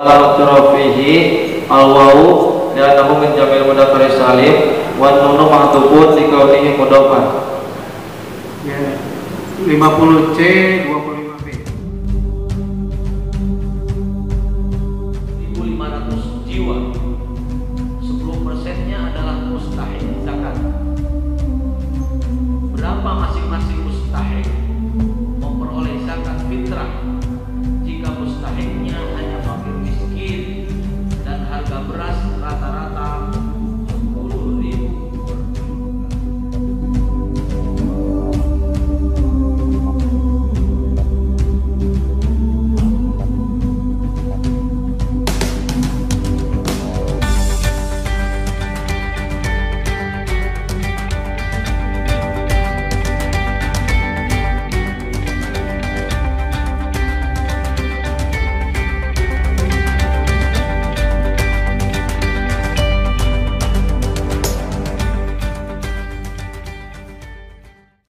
ala Al-Wawu dan Abu min Muda mudafar salim wa nunu Mahdubu di kaulihi ya 50 C 25 B. 1500 jiwa. 10 persennya adalah mustahil.